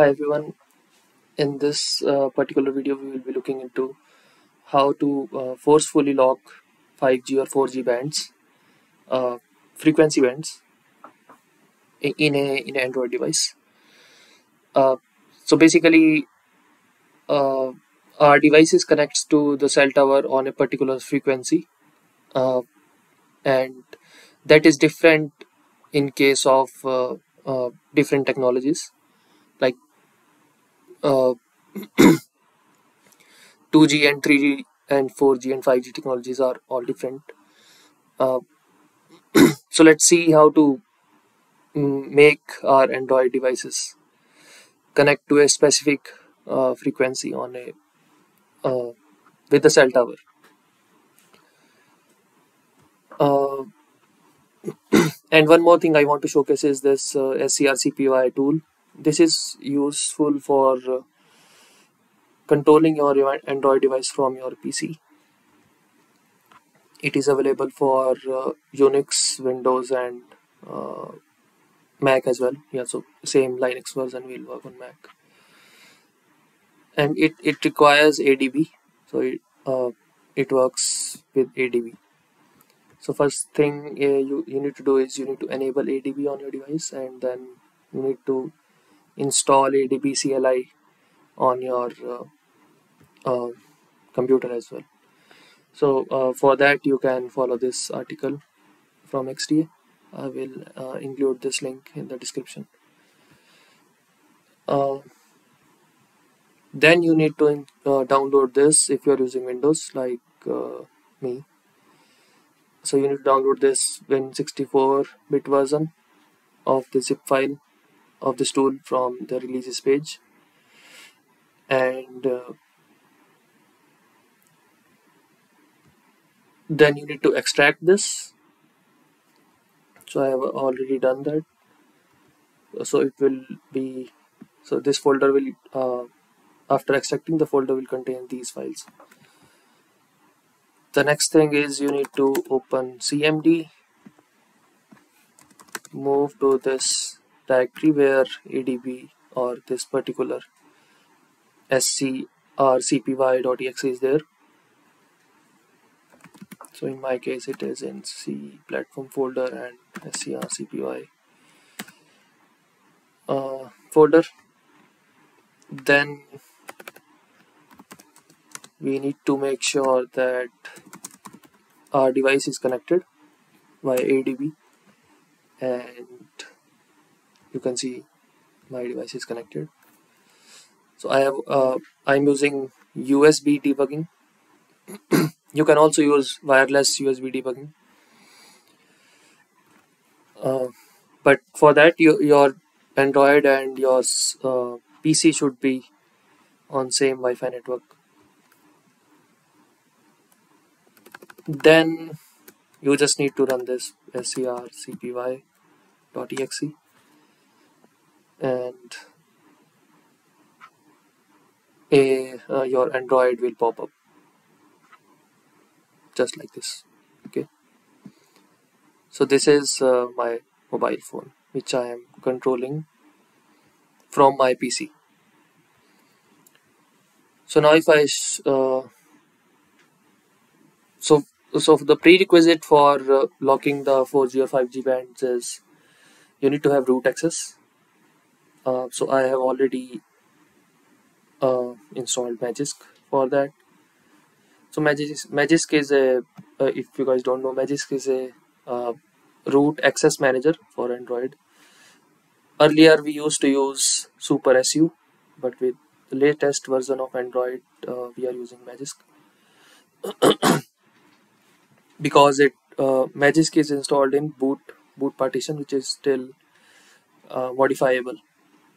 Hi everyone. In this uh, particular video, we will be looking into how to uh, forcefully lock 5G or 4G bands, uh, frequency bands, in a in an Android device. Uh, so basically, uh, our devices connects to the cell tower on a particular frequency, uh, and that is different in case of different technologies like uh, 2G and 3G and 4G and 5G technologies are all different. Uh, so let's see how to mm, make our Android devices connect to a specific uh, frequency on a uh, with a cell tower. Uh, and one more thing I want to showcase is this uh, SCR tool. This is useful for uh, controlling your Android device from your PC. It is available for uh, Unix, Windows, and uh, Mac as well. Yeah, so same Linux version will work on Mac, and it it requires ADB, so it uh, it works with ADB. So first thing uh, you you need to do is you need to enable ADB on your device, and then you need to install ADB CLI on your uh, uh, computer as well. So uh, for that you can follow this article from XDA. I will uh, include this link in the description. Uh, then you need to in- uh, download this if you are using Windows like me. So you need to download this Win64-bit version of the zip file of this tool from the releases page. And uh, then you need to extract this. So I have already done that. So it will be so this folder will uh, after extracting the folder will contain these files. The next thing is you need to open cmd move to this directory where adb or this particular scrcpy.exe is there. So in my case it is in c platform folder and scrcpy uh, folder. Then we need to make sure that our device is connected via ADB and you can see my device is connected. So I have uh, I'm using USB debugging. You can also use wireless USB debugging. Uh, but for that you, your Android and your uh, PC should be on same Wi-Fi network. Then you just need to run this scrcpy.exe and a uh, your android will pop up. Just like this okay? So this is uh, my mobile phone which i am controlling from my pc so now if i uh, so so the prerequisite for uh, locking the 4g or 5g bands is you need to have root access uh, so i have already uh, installed magisk for that. So magisk magisk is a uh, if you guys don't know magisk is a uh, root access manager for android. Earlier we used to use super su but with the latest version of android uh, we are using magisk. Because it uh, magisk is installed in boot boot partition which is still uh, modifiable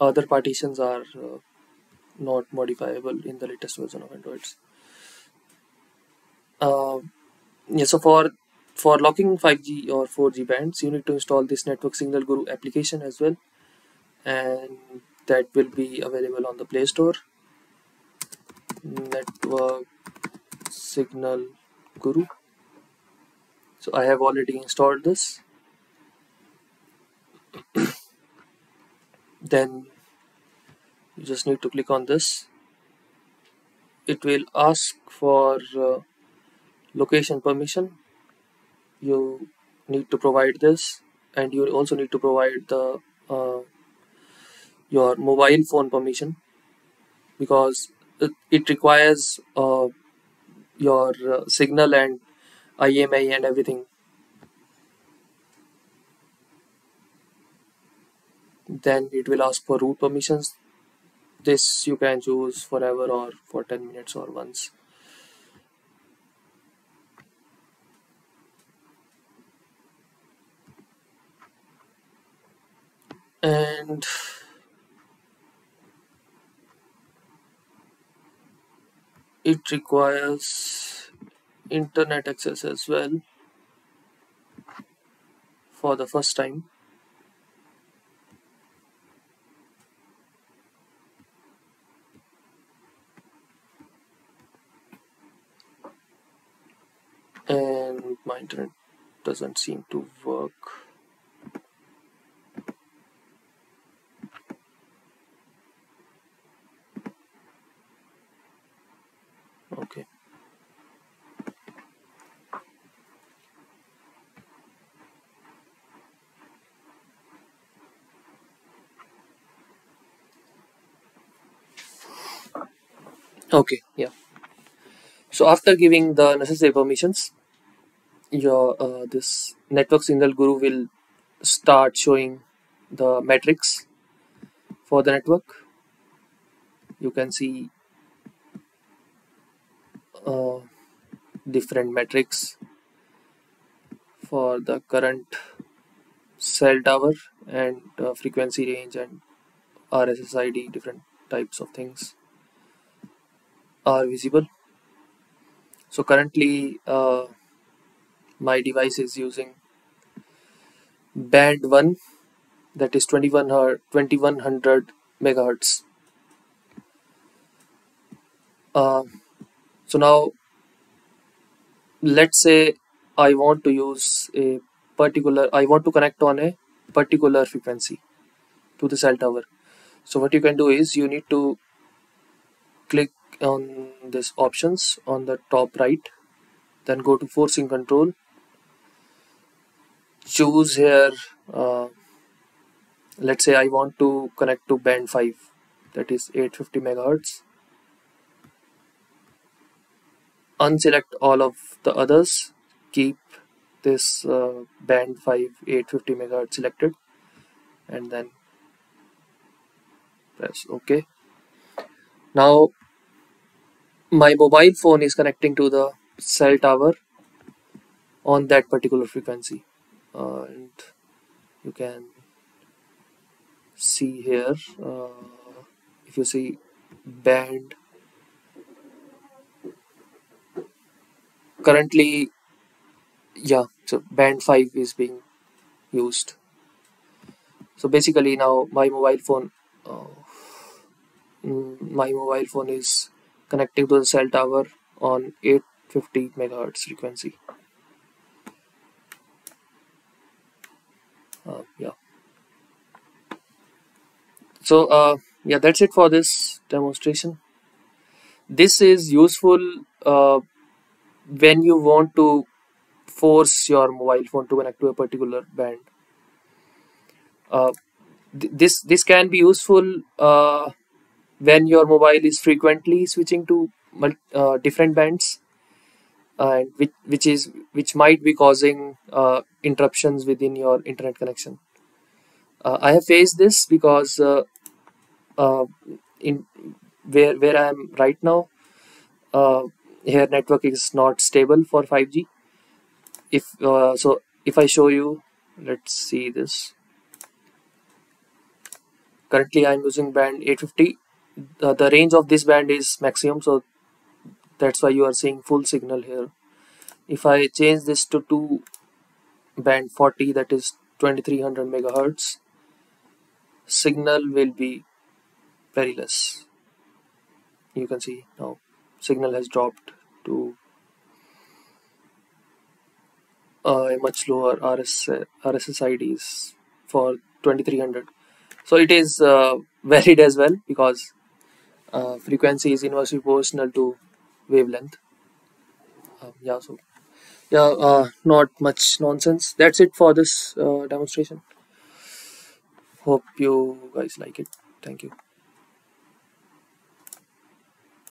other partitions are uh, not modifiable in the latest version of androids. Uh, yeah so for for locking 5g or 4g bands you need to install this network signal guru application as well and that will be available on the play store. Network signal guru. So i have already installed this then you just need to click on this. It will ask for uh, location permission. You need to provide this and you also need to provide the uh, your mobile phone permission because it, it requires uh, your uh, signal and IMEI and everything then it will ask for root permissions. This you can choose forever or for 10 minutes or once. And it requires internet access as well for the first time and my internet doesn't seem to work. Okay. Okay yeah. So after giving the necessary permissions your uh, this network signal guru will start showing the metrics for the network. You can see uh, different metrics for the current cell tower and uh, frequency range and RSSID different types of things are visible. So currently uh, my device is using band 1 that is 2100 megahertz. Uh, so now let's say I want to use a particular I want to connect on a particular frequency to the cell tower. So what you can do is you need to click on this options on the top right then go to forcing control choose here uh, let's say I want to connect to band 5 that is 850 megahertz. Unselect all of the others keep this uh, band 5 850 megahertz selected and then press ok. Now my mobile phone is connecting to the cell tower on that particular frequency and you can see here uh, if you see band currently yeah so band 5 is being used. So basically now my mobile phone uh, mm, my mobile phone is connecting to the cell tower on 850 megahertz frequency uh, yeah. So uh, yeah that's it for this demonstration. This is useful uh, when you want to force your mobile phone to connect to a particular band. Uh, th this this can be useful uh, when your mobile is frequently switching to uh, different bands and which, which is which might be causing uh, interruptions within your internet connection. Uh, i have faced this because uh, uh, in where where i am right now uh, here network is not stable for 5g if uh, so if i show you let's see this. Currently i'm using band 850 uh, the range of this band is maximum so that's why you are seeing full signal here. If i change this to 2 band 40 that is 2300 megahertz signal will be very less. You can see now signal has dropped to a much lower RS, RSSIDs for 2300 so it is uh, valid as well because uh, frequency is inversely proportional to wavelength. Um, yeah so yeah uh, not much nonsense. That's it for this uh, demonstration. Hope you guys like it. Thank you